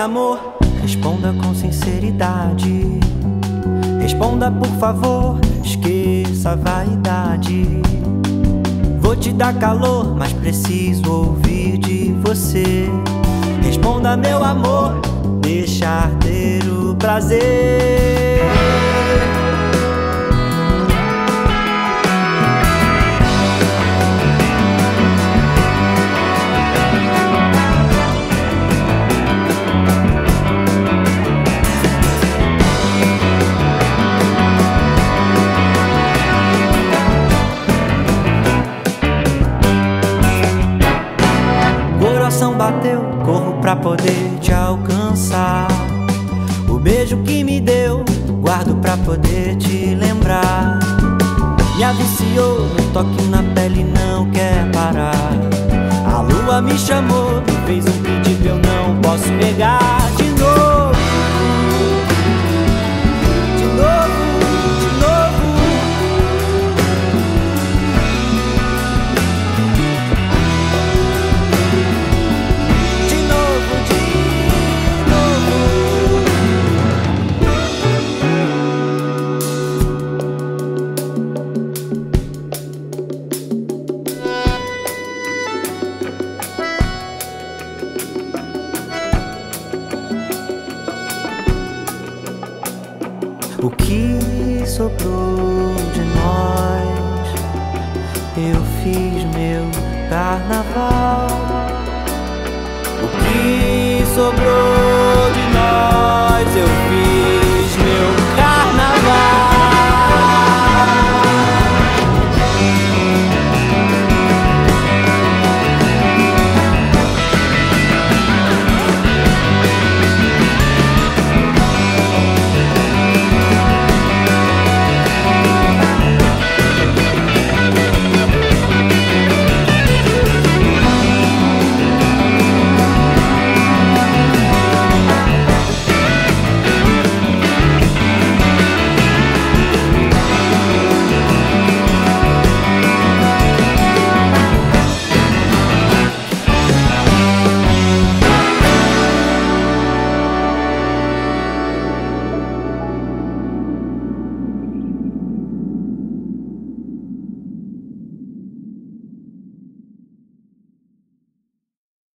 amor, responda com sinceridade. Responda, por favor, esqueça a vaidade. Vou te dar calor, mas preciso ouvir de você. Responda, meu amor, deixar ter o prazer. Bateu, corro pra poder te alcançar. O beijo que me deu, guardo pra poder te lembrar. Me aviciou, no toque na pele não quer parar. A lua me chamou, fez um pedido, eu não posso negar O que sobrou de nós? Eu fiz meu carnaval. O que sobrou